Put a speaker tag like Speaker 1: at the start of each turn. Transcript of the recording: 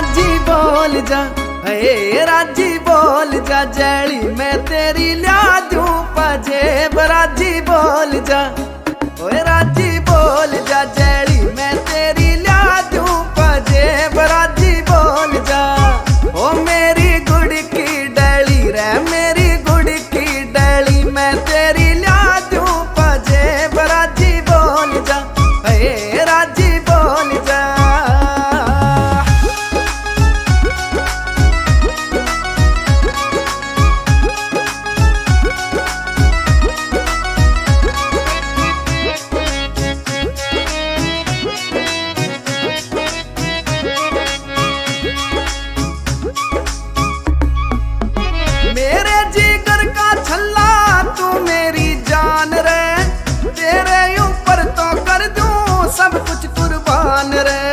Speaker 1: राज़ी बोल जा। ए राज़ी बोल जा जड़ी मैं तेरी ला दूँ पजेब। राज़ी बोल जा। ओए, राज़ी बोल जा जड़ी मैं तेरी ला दूँ पजेब। राज़ी बोल जा। ओ, मेरी गुड़ की डली रे, मेरी गुड़ की डली मैं রে